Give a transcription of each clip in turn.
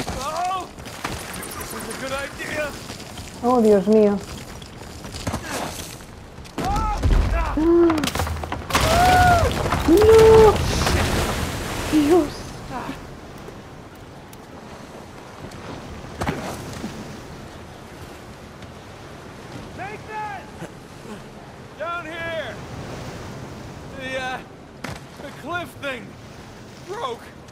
Oh! This is a good idea. Oh, Dios mío. No. Dios. Nathan! Down here! The, uh, the cliff thing broke.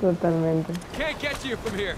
Totalmente. Can't get you from here.